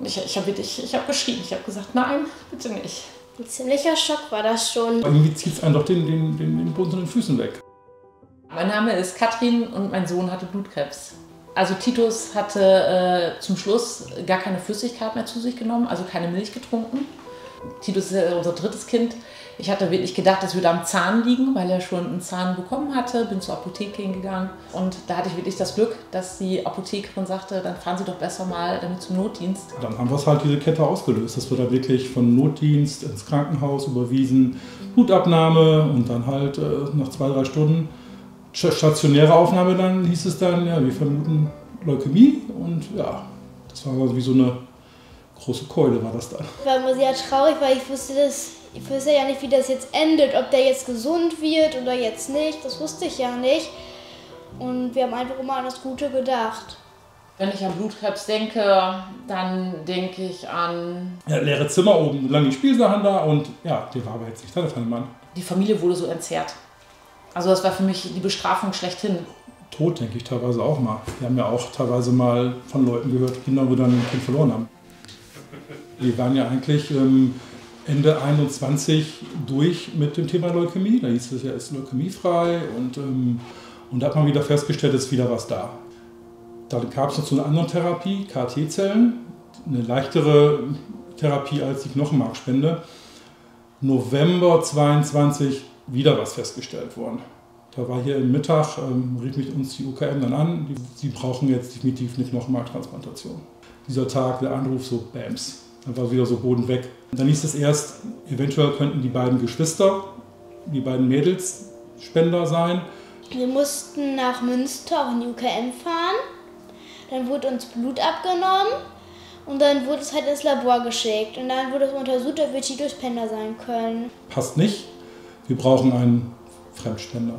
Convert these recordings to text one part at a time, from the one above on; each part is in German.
Ich, ich habe ich hab geschrien, ich habe gesagt, nein, bitte nicht. Ein ziemlicher Schock war das schon. Irgendwie zieht es einem doch den, den, den, den Boden von den Füßen weg. Mein Name ist Katrin und mein Sohn hatte Blutkrebs. Also Titus hatte äh, zum Schluss gar keine Flüssigkeit mehr zu sich genommen, also keine Milch getrunken. Titus ist ja unser drittes Kind. Ich hatte wirklich gedacht, es würde am Zahn liegen, weil er schon einen Zahn bekommen hatte. Bin zur Apotheke hingegangen und da hatte ich wirklich das Glück, dass die Apothekerin sagte, dann fahren Sie doch besser mal damit zum Notdienst. Dann haben wir es halt diese Kette ausgelöst, dass wir da wirklich von Notdienst ins Krankenhaus überwiesen, Blutabnahme und dann halt äh, nach zwei, drei Stunden stationäre Aufnahme dann hieß es dann, ja, wir vermuten Leukämie und ja, das war also wie so eine große Keule war das dann. War immer sehr traurig, weil ich wusste das, ich wusste ja nicht, wie das jetzt endet, ob der jetzt gesund wird oder jetzt nicht, das wusste ich ja nicht. Und wir haben einfach immer an das Gute gedacht. Wenn ich an Blutkrebs denke, dann denke ich an. Ja, leere Zimmer oben, lange die Spielsachen da und ja, der war aber jetzt nicht da, der Mann. Die Familie wurde so entzerrt. Also das war für mich die Bestrafung schlechthin. Tod denke ich teilweise auch mal. Wir haben ja auch teilweise mal von Leuten gehört, Kinder, wo dann ein Kind verloren haben. Wir waren ja eigentlich ähm, Ende 21 durch mit dem Thema Leukämie. Da hieß es ja, ist leukämiefrei und, ähm, und da hat man wieder festgestellt, ist wieder was da. Dann gab es noch so eine andere Therapie, KT-Zellen, eine leichtere Therapie als die Knochenmarkspende. November 22 wieder was festgestellt worden. Da war hier im Mittag, ähm, rief mich uns die UKM dann an, die, sie brauchen jetzt definitiv eine Knochenmarktransplantation. Dieser Tag, der Anruf, so Bams. Dann war wieder so Boden weg. Dann hieß es erst, eventuell könnten die beiden Geschwister, die beiden Mädels Spender sein. Wir mussten nach Münster auch in die UKM fahren. Dann wurde uns Blut abgenommen und dann wurde es halt ins Labor geschickt. Und dann wurde es untersucht, ob wir Tito Spender sein können. Passt nicht. Wir brauchen einen Fremdspender.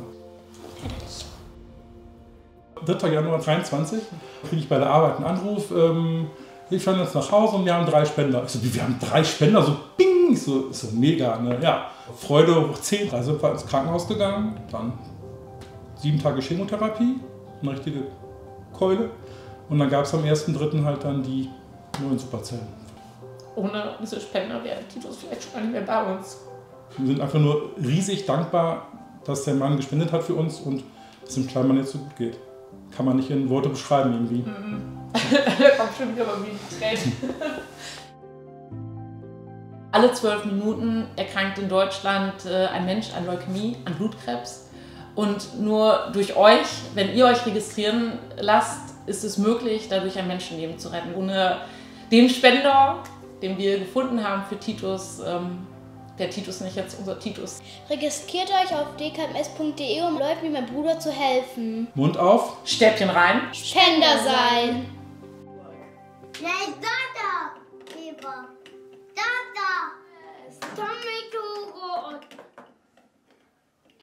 3. Januar 23 kriege ich bei der Arbeit einen Anruf. Ähm, wir fahren jetzt nach Hause und wir haben drei Spender. Ich so, wir haben drei Spender, so bing, ich so, so mega, ne? Ja, Freude hoch 10. Da sind wir ins Krankenhaus gegangen, dann sieben Tage Chemotherapie, eine richtige Keule. Und dann gab es am 1.3. halt dann die neuen Superzellen. Ohne diese Spender wäre Titus vielleicht schon nicht mehr bei uns. Wir sind einfach nur riesig dankbar, dass der Mann gespendet hat für uns und es dem kleinen Mann jetzt so gut geht. Kann man nicht in Worte beschreiben irgendwie. Mhm. da kommt schon wieder mal wie Tränen. Alle zwölf Minuten erkrankt in Deutschland äh, ein Mensch an Leukämie, an Blutkrebs. Und nur durch euch, wenn ihr euch registrieren lasst, ist es möglich, dadurch ein Menschenleben zu retten. Ohne den Spender, den wir gefunden haben für Titus, ähm, der Titus nicht jetzt unser Titus. Registriert euch auf dkms.de, um Leuten wie mein Bruder zu helfen. Mund auf. Stäbchen rein. Spender sein. Nein, da, da, lieber. Da, da. Tommy.